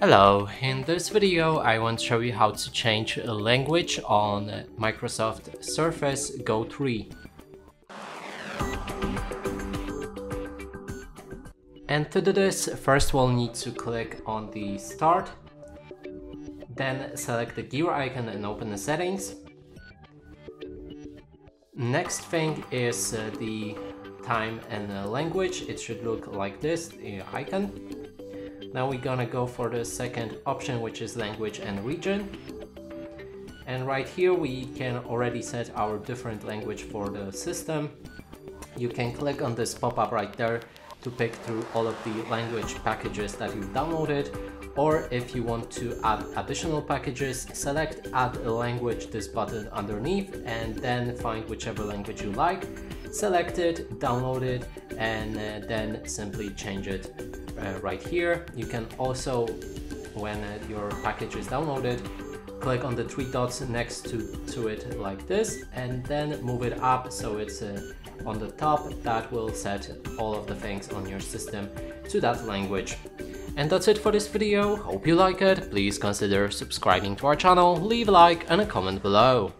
Hello, in this video I want to show you how to change a language on Microsoft Surface Go 3. And to do this, first we'll need to click on the start, then select the gear icon and open the settings. Next thing is uh, the time and language, it should look like this, the icon. Now we're gonna go for the second option, which is language and region. And right here we can already set our different language for the system. You can click on this pop-up right there to pick through all of the language packages that you've downloaded or if you want to add additional packages, select add a language this button underneath and then find whichever language you like, select it, download it and uh, then simply change it uh, right here. You can also, when uh, your package is downloaded, click on the three dots next to, to it like this and then move it up so it's uh, on the top. That will set all of the things on your system to that language. And that's it for this video, hope you like it, please consider subscribing to our channel, leave a like and a comment below.